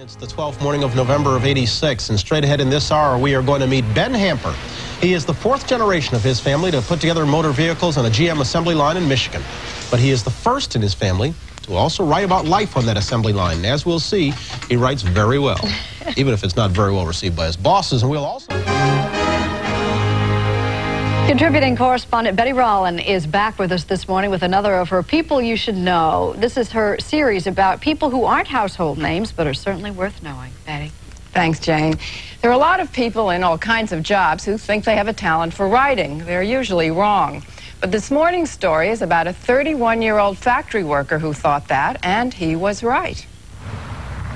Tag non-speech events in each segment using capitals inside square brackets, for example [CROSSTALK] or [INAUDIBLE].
It's the 12th morning of November of 86, and straight ahead in this hour, we are going to meet Ben Hamper. He is the fourth generation of his family to put together motor vehicles on a GM assembly line in Michigan. But he is the first in his family to also write about life on that assembly line. And as we'll see, he writes very well, [LAUGHS] even if it's not very well received by his bosses. And we'll also. Contributing correspondent Betty Rollin is back with us this morning with another of her People You Should Know. This is her series about people who aren't household names but are certainly worth knowing. Betty. Thanks, Jane. There are a lot of people in all kinds of jobs who think they have a talent for writing. They're usually wrong. But this morning's story is about a 31-year-old factory worker who thought that, and he was right.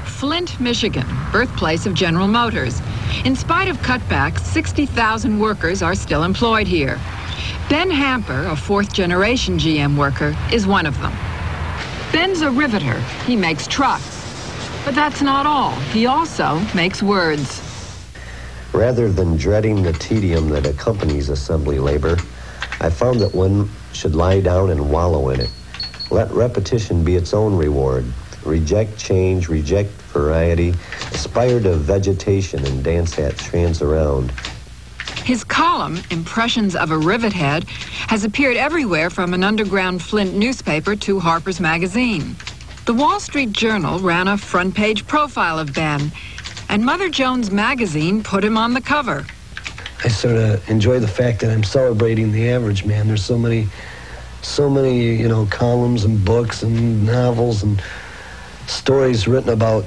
Flint, Michigan, birthplace of General Motors. In spite of cutbacks, 60,000 workers are still employed here. Ben Hamper, a fourth-generation GM worker, is one of them. Ben's a riveter. He makes trucks. But that's not all. He also makes words. Rather than dreading the tedium that accompanies assembly labor, I found that one should lie down and wallow in it. Let repetition be its own reward. Reject change, reject variety, aspire to vegetation and dance that trance around. His column, Impressions of a Rivet Head, has appeared everywhere from an underground Flint newspaper to Harper's Magazine. The Wall Street Journal ran a front page profile of Ben, and Mother Jones magazine put him on the cover. I sort of enjoy the fact that I'm celebrating the average man. There's so many, so many, you know, columns and books and novels and stories written about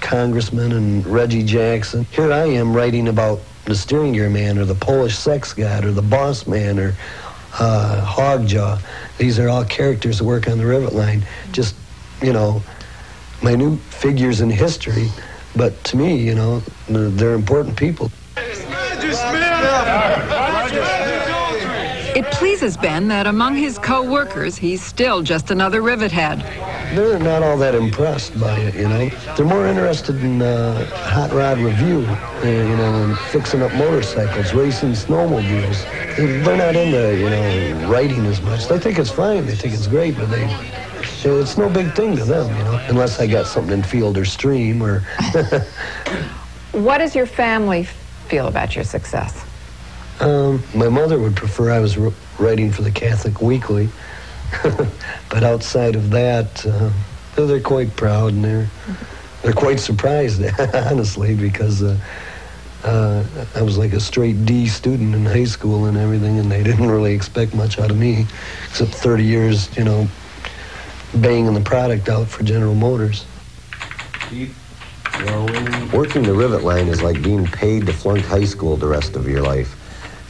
congressmen and Reggie Jackson. Here I am writing about the steering gear man or the Polish sex god or the boss man or uh, Hogjaw. These are all characters that work on the rivet line. Just, you know, minute figures in history. But to me, you know, they're important people. It pleases Ben that among his co-workers, he's still just another rivet head. They're not all that impressed by it, you know. They're more interested in uh, hot rod review, uh, you know, and fixing up motorcycles, racing snowmobiles. They're not into, you know, writing as much. They think it's fine. They think it's great, but they it's no big thing to them, you know, unless I got something in field or stream or. [LAUGHS] what does your family feel about your success? Um, my mother would prefer I was writing for the Catholic Weekly, [LAUGHS] but outside of that, uh, they're quite proud and they're they're quite surprised, [LAUGHS] honestly, because uh, uh, I was like a straight D student in high school and everything, and they didn't really expect much out of me, except 30 years, you know, banging the product out for General Motors. Working the rivet line is like being paid to flunk high school the rest of your life.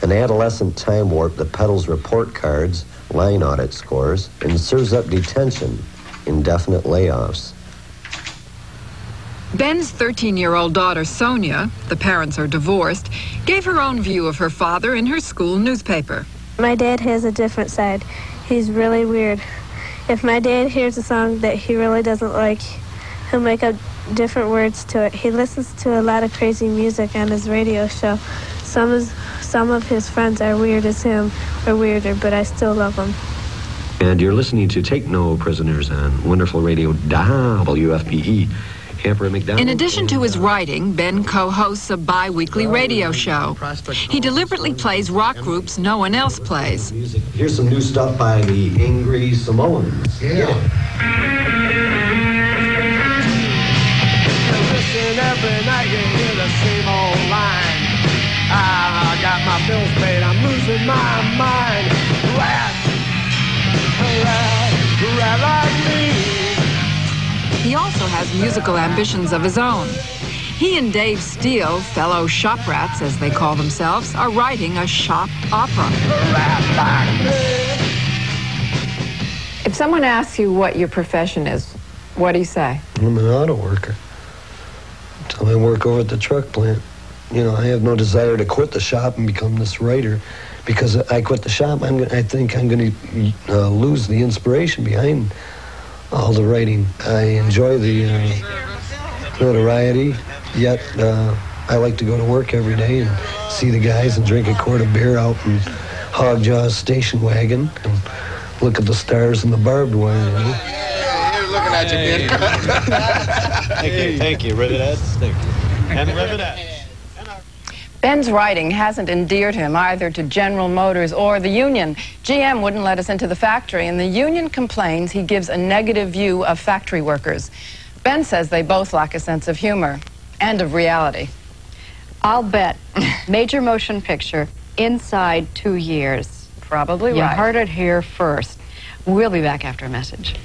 An adolescent time warp that peddles report cards, line audit scores, and serves up detention, indefinite layoffs. Ben's 13-year-old daughter, Sonia, the parents are divorced, gave her own view of her father in her school newspaper. My dad has a different side. He's really weird. If my dad hears a song that he really doesn't like, he'll make up different words to it. He listens to a lot of crazy music on his radio show. Some of, some of his friends are weird as him, or weirder, but I still love them. And you're listening to Take No Prisoners on Wonderful Radio WFPE. In addition to his writing, Ben co-hosts a bi-weekly radio show. He deliberately plays rock groups no one else plays. Here's some new stuff by the Angry Samoans. Yeah. He also has musical ambitions of his own. He and Dave Steele, fellow shop rats as they call themselves, are writing a shop opera. If someone asks you what your profession is, what do you say? I'm an auto worker. Until I work over at the truck plant you know, I have no desire to quit the shop and become this writer because I quit the shop. I'm, I think I'm going to uh, lose the inspiration behind all the writing. I enjoy the uh, notoriety, yet uh, I like to go to work every day and see the guys and drink a quart of beer out in Hogjaw's station wagon and look at the stars and the barbed wire. You know? laughing at you, Ben. Thank you. Thank you, Rivetheads. Thank you. And Rivetheads. Ben's writing hasn't endeared him either to General Motors or the union. GM wouldn't let us into the factory, and the union complains he gives a negative view of factory workers. Ben says they both lack a sense of humor and of reality. I'll bet [LAUGHS] major motion picture inside two years. Probably You right. heard it here first. We'll be back after a message.